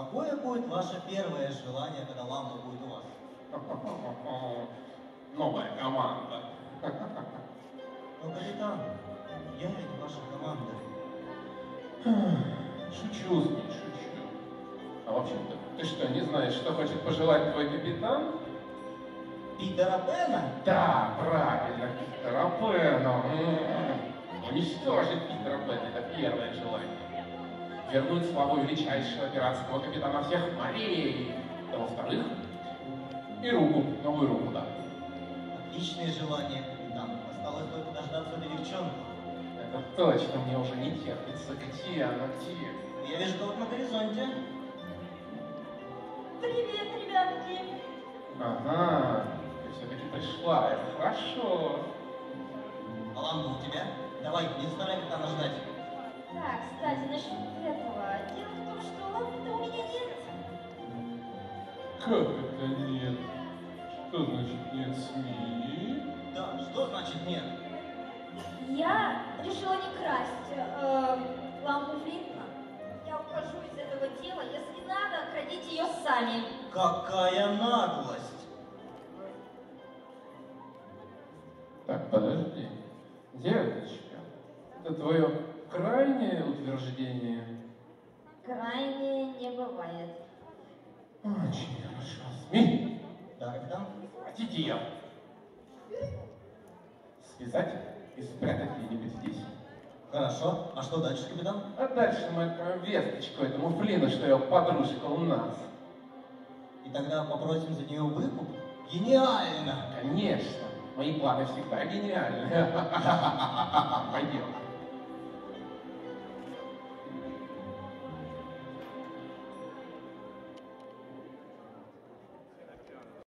Какое будет ваше первое желание, когда лампа будет у вас? Новая команда. Ну, капитан, я ведь ваша команда. Шучу, Змей, шучу. А вообще-то, ты что, не знаешь, что хочет пожелать твой капитан? Питера Пена? Да, правильно, Питера Пэна. М-м-м. Уничтожить Питера Пэна – это первое желание. Вернуть славу величайшего пиратского капитана всех морей. А во-вторых, и руку, новую руку, да. Отличное желание, капитан. Осталось только дождаться этой девчонки. Это точно, мне уже не терпится. Где она, где? Я вижу кого на горизонте. Привет, ребятки! Ага, ты все-таки пришла, это хорошо. А лампа у тебя? Давай, не заставляй капитана ждать. Так, кстати, насчет этого. Дело в том, что лампы-то у меня нет. Как это нет? Что значит нет СМИ? Да, что значит нет? Я решила не красть э, лампу Флинта. Я ухожу из этого дела. Если надо, крадите ее сами. Какая наглость! Так, подожди. Девочка, это твое крайнее утверждение? Крайне не бывает. Очень хорошо. СМИ, Да, капитан? хотите ее? Связать и спрятать где-нибудь здесь. Хорошо. А что дальше, капитан? А дальше мы отправим весточку этому Флину, что его подружка у нас. И тогда попросим за нее выкуп? Гениально! Конечно, мои планы всегда гениальны. Пойдем.